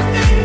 everything